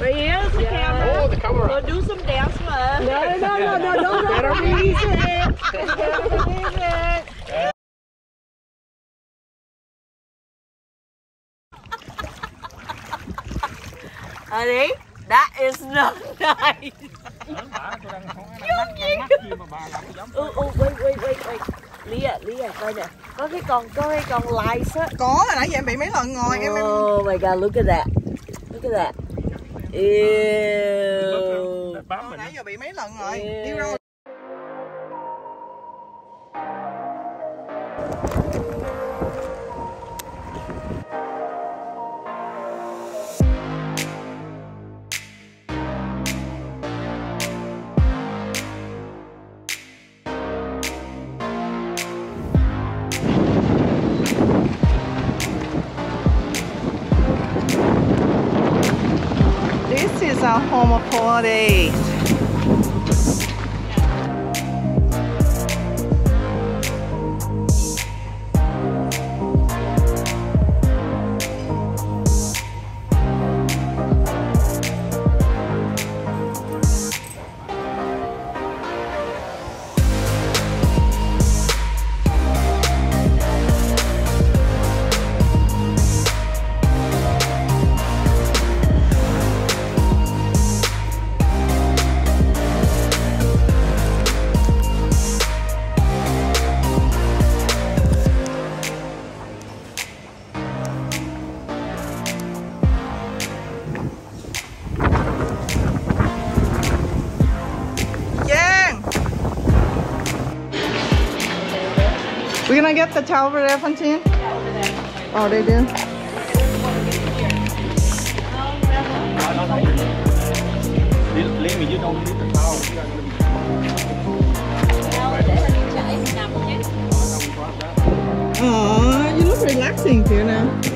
Right here's the camera. Oh, the camera. We'll do some dance for us. No, no, no, no, don't Better release it. Better release it. Honey, that is not nice. Ừ, ừ, wait, wait, wait, wait. Lia, Lia, coi nè. Có cái con, có cái con lice á. Có, nãy giờ em bị mấy lần ngồi em em Oh my god, look at that. Look at that. Hồi nãy giờ bị mấy lần rồi. Đi rồi. Is our home of holidays. Gonna get the towel over there? Oh, they do? Sao. Oh, you look relaxing, Fiona.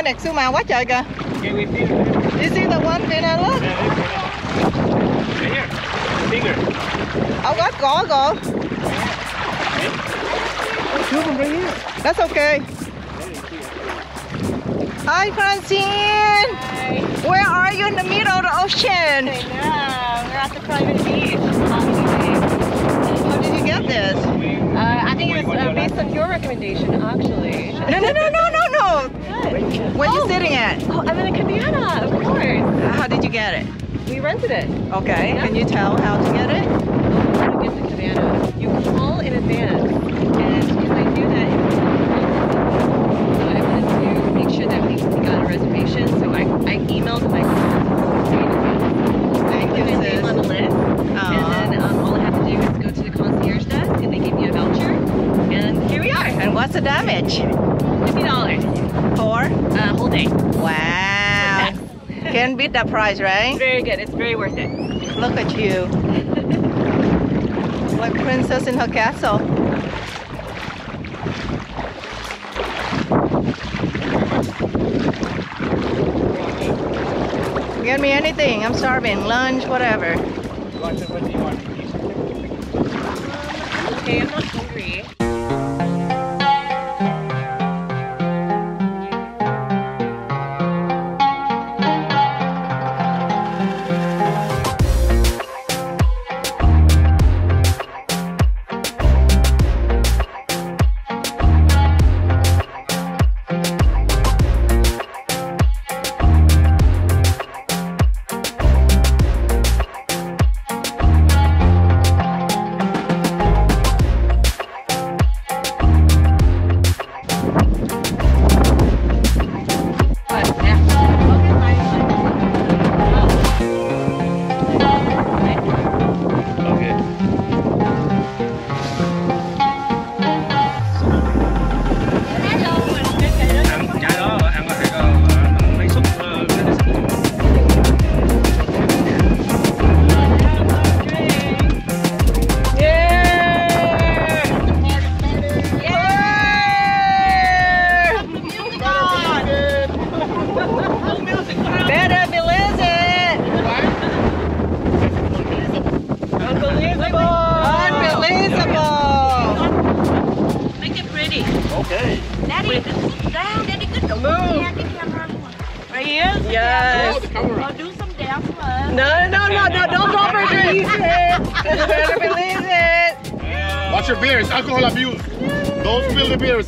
Kìa đó, chúng bên đẹp sư màu quá trời kìa. Kiwi fish. You see the one Vina look? Yeah, right here. Bigger. Oh God, có có. Two of them right here. That's okay. Hi Francine. Hi. Where are you in the middle of the ocean? I know. We're at the private beach. How did you get this? Uh, I think it was uh, based on your recommendation, actually. No, no, no, no, Good. Where you Oh. sitting at? Oh, I'm in a cabana, of course. How did you get it? We rented it. Okay, can you tell how to get it? How to get the cabana? You call in advance, and if I do that, it so I wanted to make sure that we got a reservation. So I, I emailed my Thank put you, my name on the list, Aw. and then um, all I have to do is go to the concierge desk, and they give me a voucher, and here we are. And what's the damage? Fifty dollars, For? uh, whole day. Wow. Can't beat that price, It's right? very good. It's very worth it. Look at you. like princess in her castle. Get me anything. I'm starving. Lunch, whatever.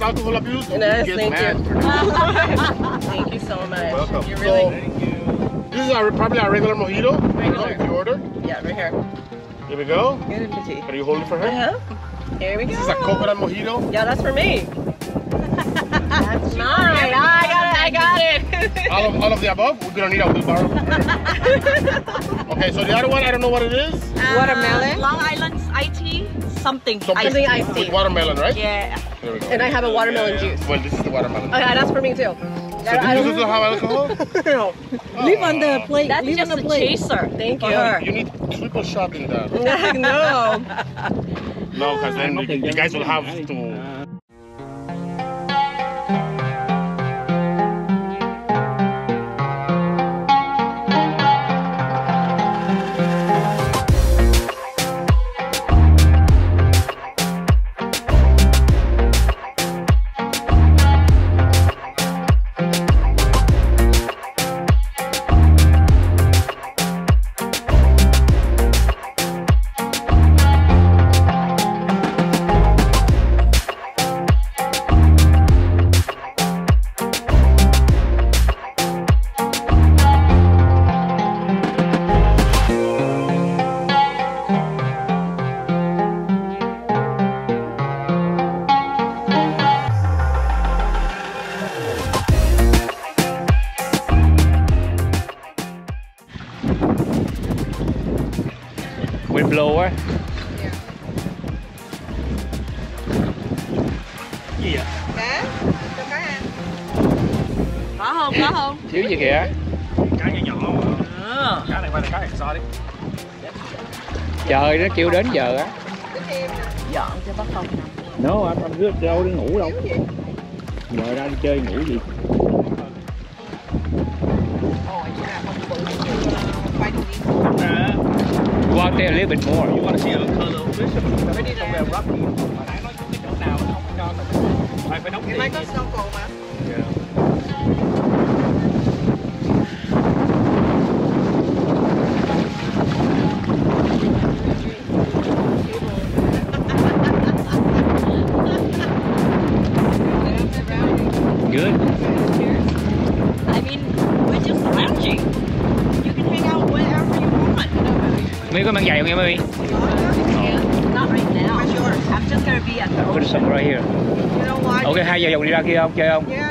Alcohol abuse. Yes, Get thank mad. you. Thank you so much. Welcome. You're really, So, this is our, probably our regular mojito. Regular. If you order. yeah, right here. Here we go. Good and. Are you holding for her? Uh-huh. Here we go. This is a coconut mojito. Yeah, that's for me. that's mine. I got it. I got it. All of, all of the above. We're gonna need a wheelbarrow. okay, so the other one, I don't know what it is. Watermelon. Long Island's IT something. Something iced tea. with watermelon, right? Yeah. There we go. And I have a watermelon juice. Well, this is the watermelon. Oh, okay, that's for me too. So this doesn't have alcohol? Leave on the plate. That's Leave just on the a plate. chaser. Thank you. her. You need triple shot in that. no. No, because then you, you guys will have to. chiều đến giờ á. Dọn cho bác không nấu no, anh, anh cứ đâu đi ngủ đâu. Giờ ra đi chơi ngủ gì? Can we maybe? Not right now. I'm just gonna be at the ocean. Put some right here. You know what? Okay, hai giờ dùng đi ra kia không? Chơi không? Yeah.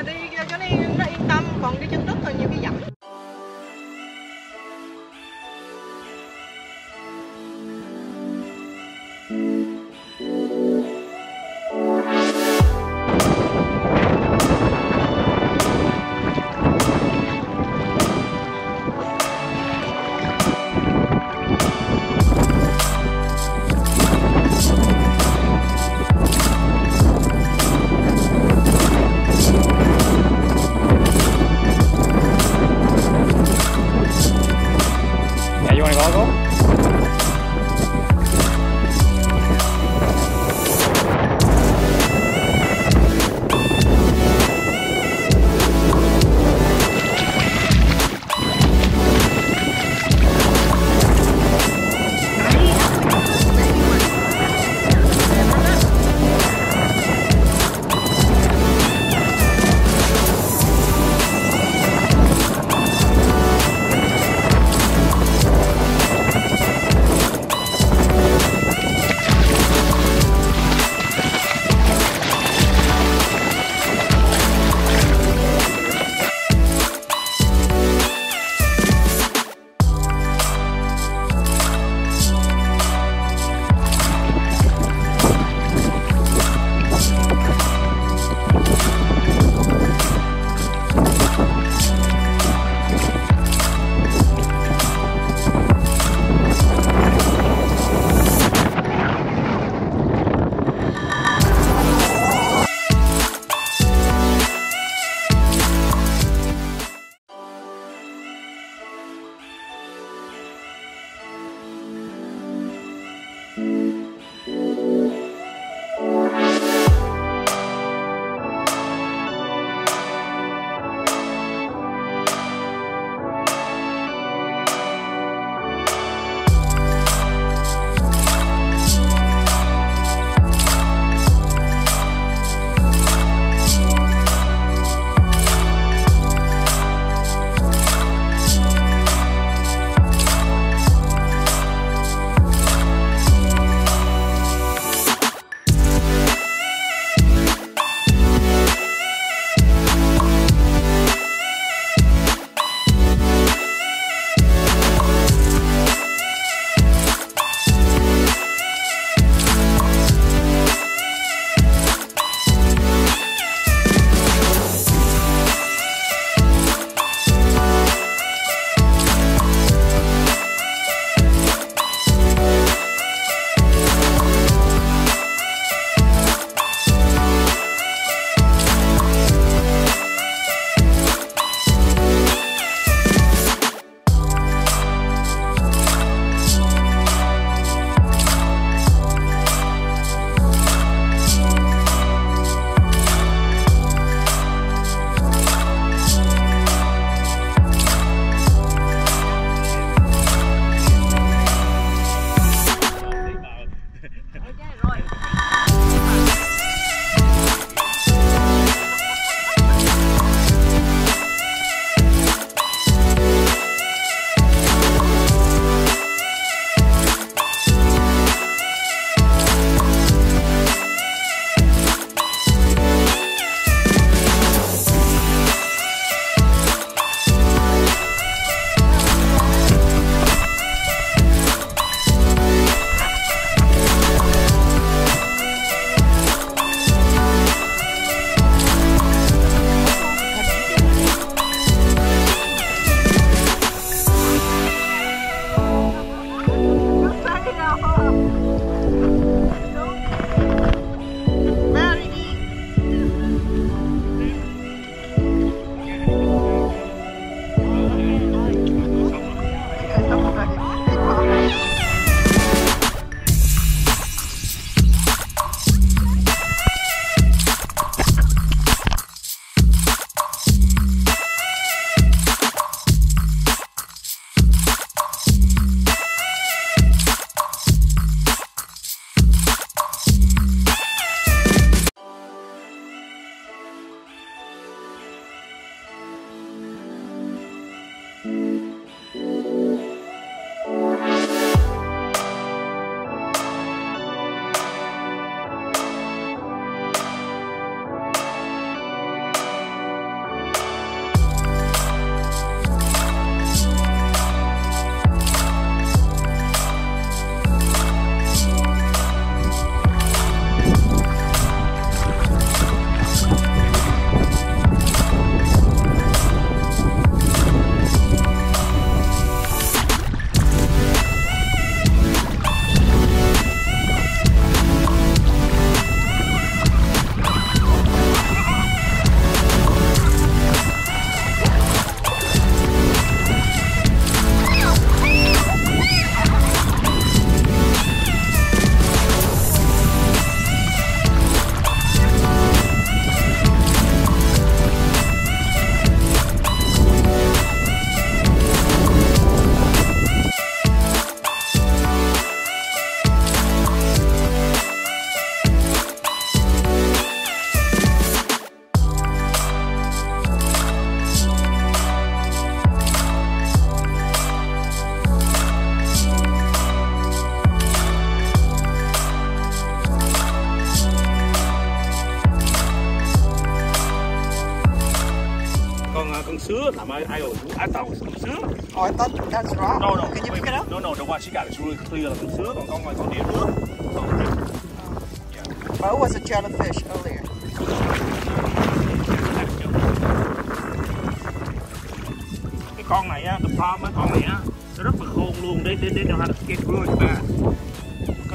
Để để để cho nó get good ba.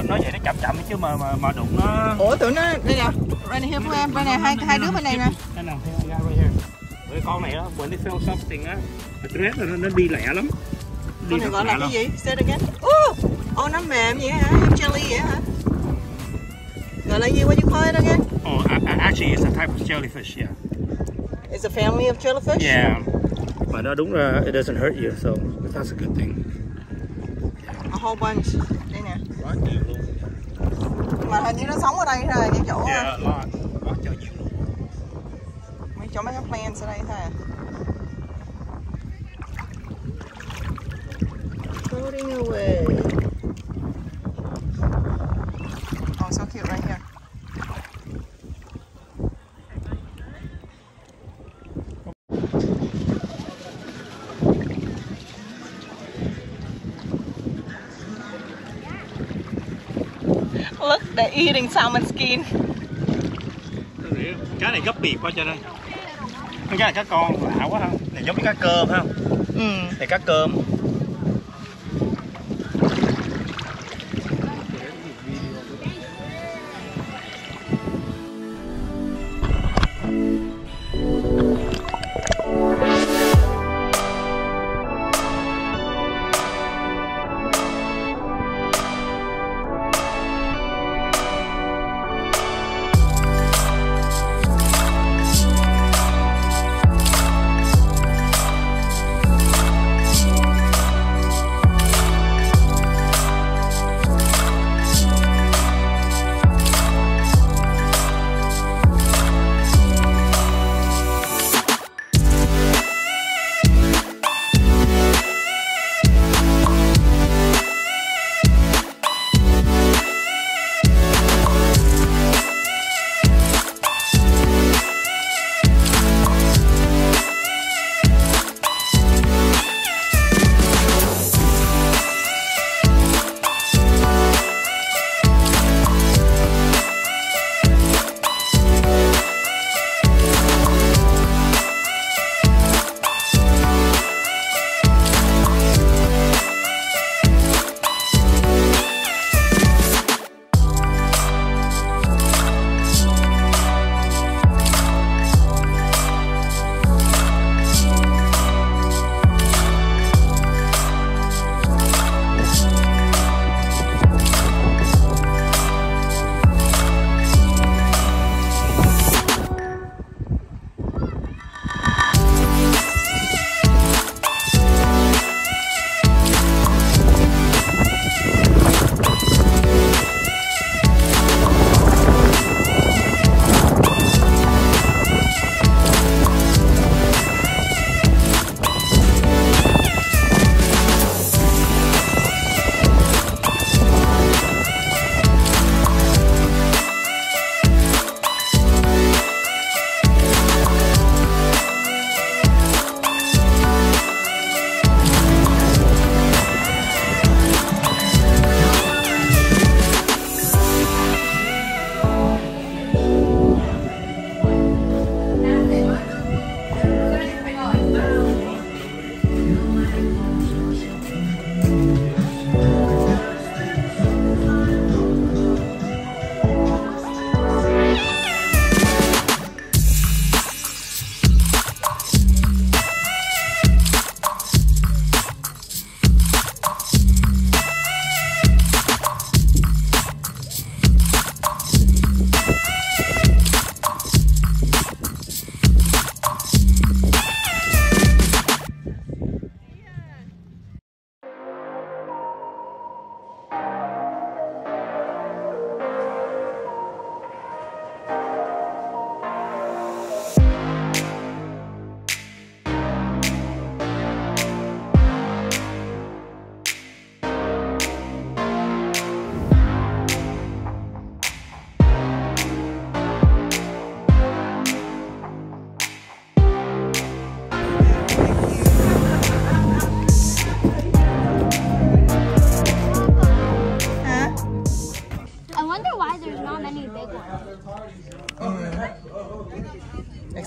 Nó vậy nó chậm chậm chứ mà mà mà đụng nó Ủa tụi nó đây nè. Bên này của em, bên này hai hai đứa bên này nè. Here, right here. Với con này á, when they feel something á, address là nó, nó đi lẹ lắm. Con này gọi là cái gì? Say it again. Oh, oh nó mềm vậy hả? Jelly vậy hả? Gọi là gì? What you call it again? Oh, actually it's a type of jellyfish, yeah. It's a family of jellyfish? Yeah. Mà nó đúng là it doesn't hurt you, so that's a good thing. Whole bunch. Đây nè. Quá nhiều luôn. Mà hình như nó sống ở đây thôi, cái chỗ Yeah, a lot. Quá trời nhiều luôn. mấy chỗ mấy cái plants ở đây thôi à. Floating away. Oh, so cute right here. They're eating salmon skin. Cá này gấp biệt quá cho đây. Cái này cá con lạ quá ha. Này giống như cá cơm ha. Ừ. Này cá cơm.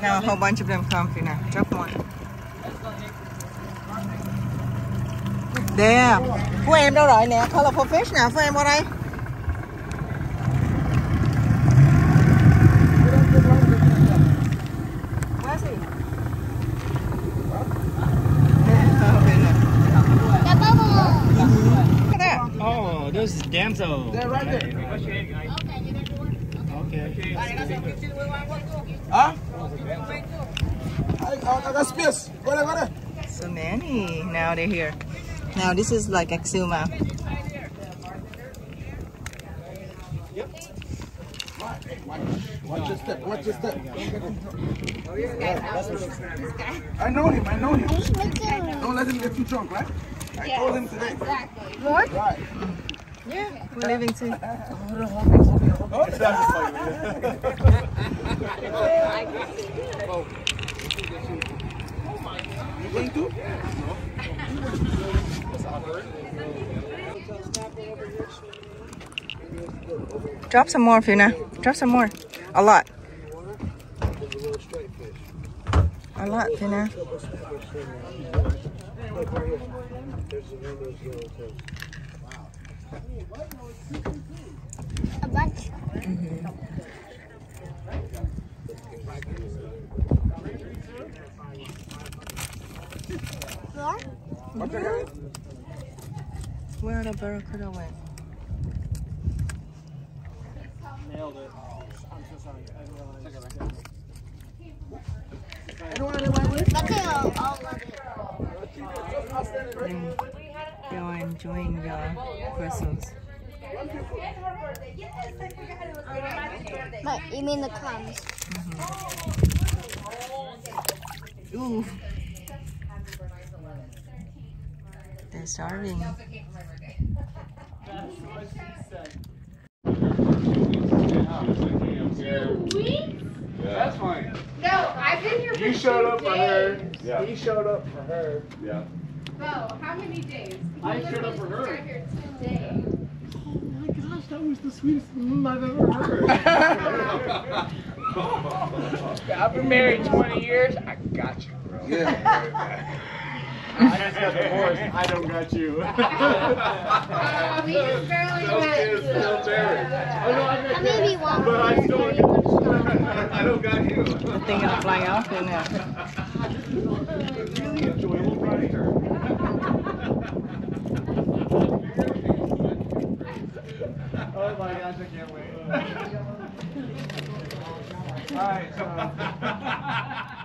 Now a whole bunch of them comfy now. Drop one. There. Phú em đâu rồi nè? Colorful fish nè. Phú em qua đây. Oh, those damsel. They're right there. Okay. Huh? I, I, I got space. Go there, go there. So many. Now they're here. Now this is like Exuma. Watch your step. Watch your step. I know him. I know him. Don't let him get too drunk, right? I told him today. Lord? Right. Yeah, we're leaving too. You going too? Drop some more, Funa. Drop some more. A lot. A lot, Funa. A bunch. Lord? Watch your head. Where the barracuda went? Look at all, all of it. And you're enjoying your crystals. But you mean the crumbs? Ooh. They're starving. That's fine. No, I've been here for You showed two up for days. her. Yeah. He showed up for her. Yeah. Bo, how many days? I You showed up for literally her. got here today. Oh my gosh, that was the sweetest mmm I've ever heard. I've been married 20 years. I got you, bro. Yeah. I just got divorced. I don't got you. Oh, we just barely met. still Terry. Oh, I know I I maybe one. But I still I don't got you. The thing is flying off in there. Really enjoyable Friday. Oh my gosh, I can't wait. Alright, so.